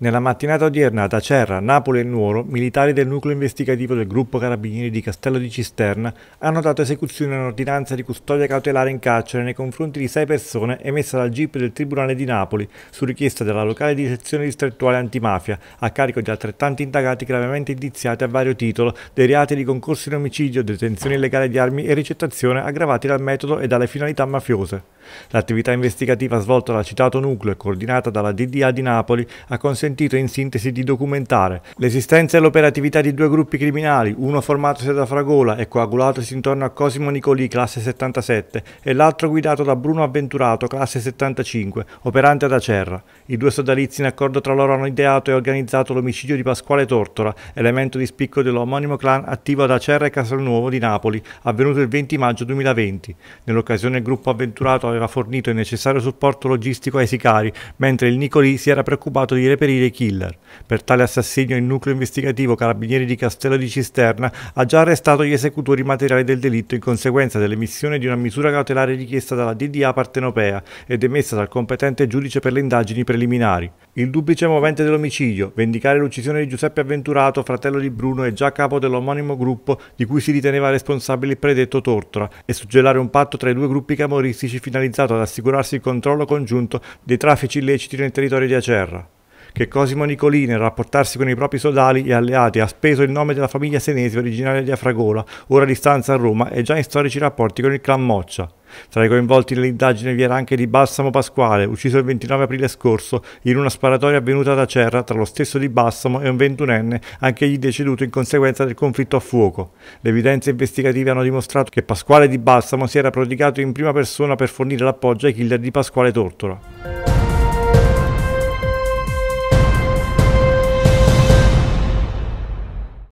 Nella mattinata odierna ad Acerra, Napoli e Nuoro, militari del nucleo investigativo del gruppo Carabinieri di Castello di Cisterna hanno dato esecuzione a un'ordinanza di custodia cautelare in carcere nei confronti di sei persone emessa dal GIP del Tribunale di Napoli su richiesta della locale di sezione distrettuale antimafia a carico di altrettanti indagati gravemente indiziati a vario titolo dei reati di concorso in omicidio, detenzione illegale di armi e ricettazione aggravati dal metodo e dalle finalità mafiose. L'attività investigativa svolta dal citato nucleo e coordinata dalla DDA di Napoli ha consentito consentito in sintesi di documentare l'esistenza e l'operatività di due gruppi criminali, uno formatosi da Fragola e coagulatosi intorno a Cosimo Nicoli, classe 77, e l'altro guidato da Bruno Avventurato, classe 75, operante ad Acerra. I due sodalizi in accordo tra loro hanno ideato e organizzato l'omicidio di Pasquale Tortora, elemento di spicco dell'omonimo clan attivo ad Acerra e Casalnuovo di Napoli, avvenuto il 20 maggio 2020. Nell'occasione il gruppo Avventurato aveva fornito il necessario supporto logistico ai sicari, mentre il Nicoli si era preoccupato di reperire serial killer. Per tale assassinio il nucleo investigativo Carabinieri di Castello di Cisterna ha già arrestato gli esecutori materiali del delitto in conseguenza dell'emissione di una misura cautelare richiesta dalla DDA partenopea ed emessa dal competente giudice per le indagini preliminari. Il duplice movente dell'omicidio, vendicare l'uccisione di Giuseppe Avventurato, fratello di Bruno e già capo dell'omonimo gruppo di cui si riteneva responsabile il predetto Tortora, e suggellare un patto tra i due gruppi camoristici finalizzato ad assicurarsi il controllo congiunto dei traffici illeciti nel territorio di Acerra che Cosimo Nicolini, nel rapportarsi con i propri sodali e alleati, ha speso il nome della famiglia senese originaria di Afragola, ora di stanza a Roma e già in storici rapporti con il clan Moccia. Tra i coinvolti nell'indagine vi era anche Di Balsamo Pasquale, ucciso il 29 aprile scorso in una sparatoria avvenuta ad Acerra tra lo stesso Di Balsamo e un ventunenne, anch'egli deceduto in conseguenza del conflitto a fuoco. Le evidenze investigative hanno dimostrato che Pasquale Di Balsamo si era prodigato in prima persona per fornire l'appoggio ai killer di Pasquale Tortora.